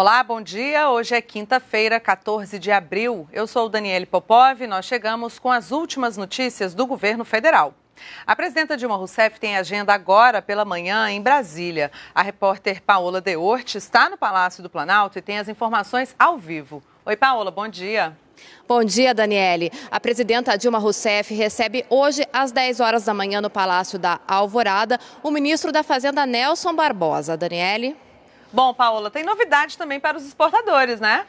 Olá, bom dia. Hoje é quinta-feira, 14 de abril. Eu sou Daniele Popov e nós chegamos com as últimas notícias do governo federal. A presidenta Dilma Rousseff tem agenda agora pela manhã em Brasília. A repórter Paola Deorte está no Palácio do Planalto e tem as informações ao vivo. Oi, Paola, bom dia. Bom dia, Daniele. A presidenta Dilma Rousseff recebe hoje, às 10 horas da manhã, no Palácio da Alvorada, o ministro da Fazenda, Nelson Barbosa. Daniele? Bom, Paola, tem novidade também para os exportadores, né?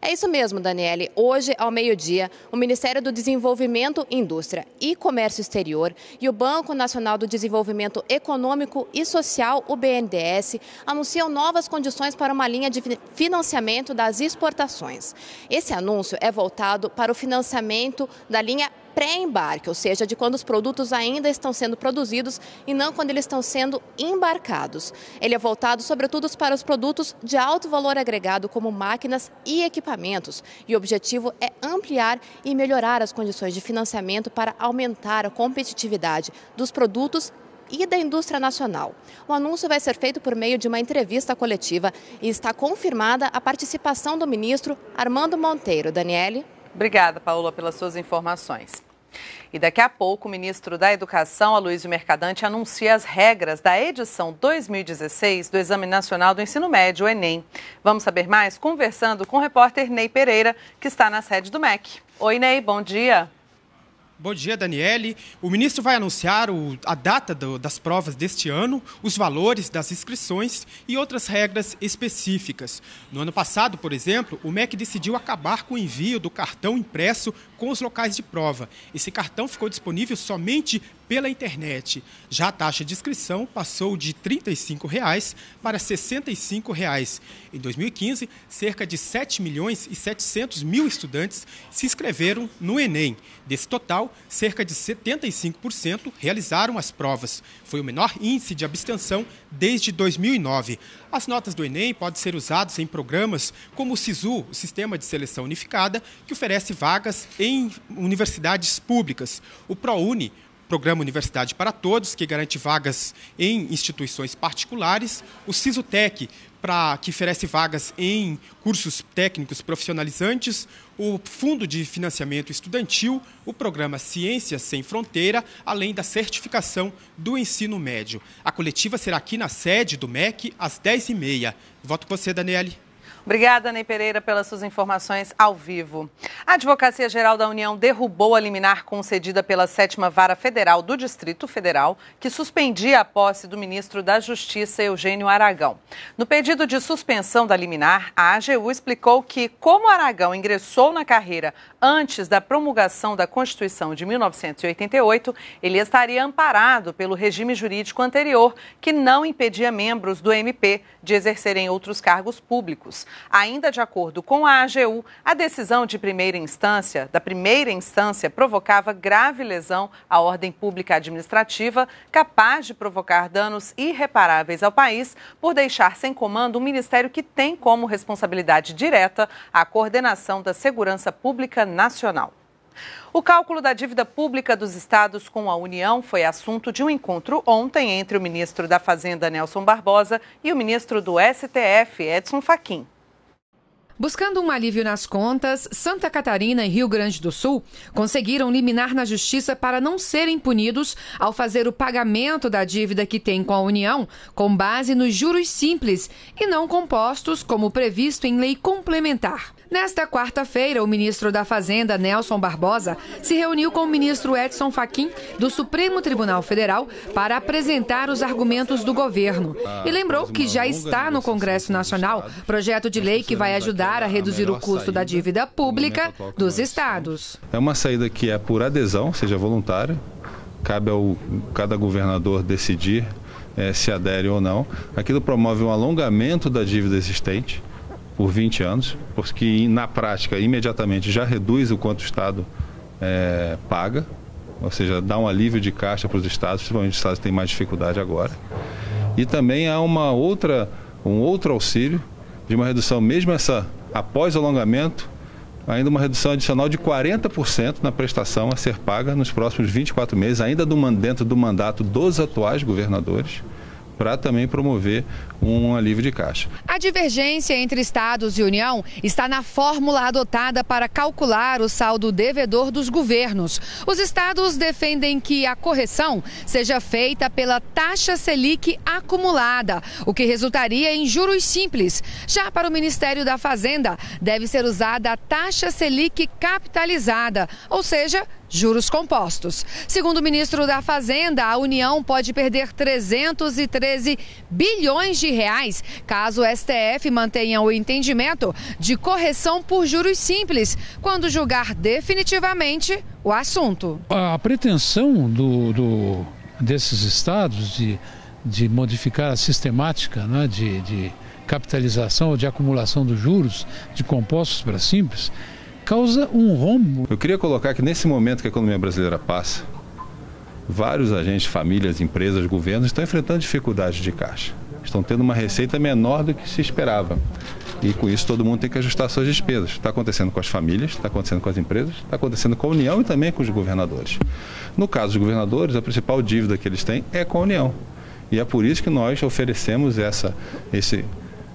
É isso mesmo, Daniele. Hoje, ao meio-dia, o Ministério do Desenvolvimento, Indústria e Comércio Exterior e o Banco Nacional do Desenvolvimento Econômico e Social, o BNDES, anunciam novas condições para uma linha de financiamento das exportações. Esse anúncio é voltado para o financiamento da linha pré-embarque, ou seja, de quando os produtos ainda estão sendo produzidos e não quando eles estão sendo embarcados. Ele é voltado, sobretudo, para os produtos de alto valor agregado, como máquinas e equipamentos. E o objetivo é ampliar e melhorar as condições de financiamento para aumentar a competitividade dos produtos e da indústria nacional. O anúncio vai ser feito por meio de uma entrevista coletiva e está confirmada a participação do ministro Armando Monteiro. Daniele. Obrigada, Paula, pelas suas informações. E daqui a pouco, o ministro da Educação, Aloysio Mercadante, anuncia as regras da edição 2016 do Exame Nacional do Ensino Médio, Enem. Vamos saber mais conversando com o repórter Ney Pereira, que está na sede do MEC. Oi, Ney, bom dia. Bom dia, Daniele. O ministro vai anunciar o, a data do, das provas deste ano, os valores das inscrições e outras regras específicas. No ano passado, por exemplo, o MEC decidiu acabar com o envio do cartão impresso com os locais de prova. Esse cartão ficou disponível somente pela internet. Já a taxa de inscrição passou de 35 reais para 65 reais. Em 2015, cerca de 7 milhões e 700 mil estudantes se inscreveram no Enem. Desse total, cerca de 75% realizaram as provas. Foi o menor índice de abstenção desde 2009. As notas do Enem podem ser usadas em programas como o SISU, o Sistema de Seleção Unificada, que oferece vagas em universidades públicas. O ProUni, Programa Universidade para Todos, que garante vagas em instituições particulares, o SISUTEC, para que oferece vagas em cursos técnicos profissionalizantes, o Fundo de Financiamento Estudantil, o programa Ciências Sem Fronteira, além da certificação do ensino médio. A coletiva será aqui na sede do MEC às 10h30. Voto com você, Daniele. Obrigada, Ney Pereira, pelas suas informações ao vivo. A Advocacia Geral da União derrubou a liminar concedida pela Sétima Vara Federal do Distrito Federal, que suspendia a posse do ministro da Justiça, Eugênio Aragão. No pedido de suspensão da liminar, a AGU explicou que, como Aragão ingressou na carreira antes da promulgação da Constituição de 1988, ele estaria amparado pelo regime jurídico anterior, que não impedia membros do MP de exercerem outros cargos públicos. Ainda de acordo com a AGU, a decisão de primeira instância, da primeira instância, provocava grave lesão à ordem pública administrativa, capaz de provocar danos irreparáveis ao país por deixar sem comando um ministério que tem como responsabilidade direta a coordenação da segurança pública nacional. O cálculo da dívida pública dos estados com a União foi assunto de um encontro ontem entre o ministro da Fazenda, Nelson Barbosa, e o ministro do STF, Edson Fachin. Buscando um alívio nas contas, Santa Catarina e Rio Grande do Sul conseguiram liminar na justiça para não serem punidos ao fazer o pagamento da dívida que têm com a União com base nos juros simples e não compostos, como previsto em lei complementar. Nesta quarta-feira, o ministro da Fazenda, Nelson Barbosa, se reuniu com o ministro Edson Fachin, do Supremo Tribunal Federal, para apresentar os argumentos do governo. E lembrou que já está no Congresso Nacional projeto de lei que vai ajudar a reduzir o custo da dívida pública dos estados. É uma saída que é por adesão, seja voluntária, cabe ao cada governador decidir é, se adere ou não. Aquilo promove um alongamento da dívida existente por 20 anos, porque na prática imediatamente já reduz o quanto o Estado é, paga, ou seja, dá um alívio de caixa para os estados, principalmente os estados que têm mais dificuldade agora. E também há uma outra, um outro auxílio de uma redução, mesmo essa após o alongamento, ainda uma redução adicional de 40% na prestação a ser paga nos próximos 24 meses, ainda do, dentro do mandato dos atuais governadores para também promover um alívio de caixa. A divergência entre estados e União está na fórmula adotada para calcular o saldo devedor dos governos. Os estados defendem que a correção seja feita pela taxa Selic acumulada, o que resultaria em juros simples. Já para o Ministério da Fazenda, deve ser usada a taxa Selic capitalizada, ou seja, juros compostos. Segundo o ministro da Fazenda, a União pode perder 313 bilhões de reais caso o STF mantenha o entendimento de correção por juros simples, quando julgar definitivamente o assunto. A pretensão do, do desses estados de, de modificar a sistemática né, de, de capitalização ou de acumulação dos juros de compostos para simples causa um rombo. Eu queria colocar que nesse momento que a economia brasileira passa, vários agentes, famílias, empresas, governos estão enfrentando dificuldades de caixa. Estão tendo uma receita menor do que se esperava. E com isso todo mundo tem que ajustar suas despesas. Está acontecendo com as famílias, está acontecendo com as empresas, está acontecendo com a União e também com os governadores. No caso dos governadores, a principal dívida que eles têm é com a União. E é por isso que nós oferecemos essa, esse,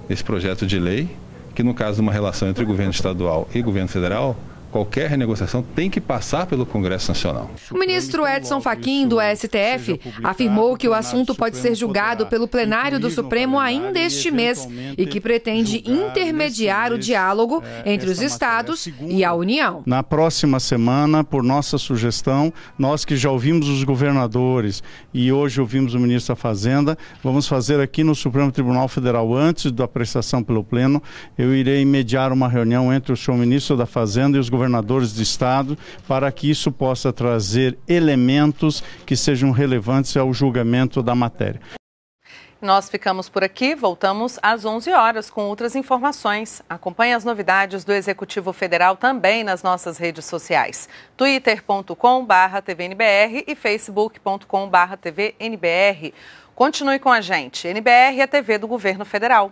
esse projeto de lei que no caso de uma relação entre governo estadual e governo federal, qualquer renegociação tem que passar pelo Congresso Nacional. O ministro Edson Fachin, do STF, afirmou que o assunto pode ser julgado pelo plenário do Supremo ainda este mês e que pretende intermediar o diálogo é, entre os estados e a União. Na próxima semana, por nossa sugestão, nós que já ouvimos os governadores e hoje ouvimos o ministro da Fazenda, vamos fazer aqui no Supremo Tribunal Federal, antes da apreciação pelo Pleno, eu irei mediar uma reunião entre o senhor ministro da Fazenda e os governadores governadores de estado, para que isso possa trazer elementos que sejam relevantes ao julgamento da matéria. Nós ficamos por aqui, voltamos às 11 horas com outras informações. Acompanhe as novidades do Executivo Federal também nas nossas redes sociais: twitter.com/tvnbr e facebook.com/tvnbr. Continue com a gente. NBR é a TV do Governo Federal.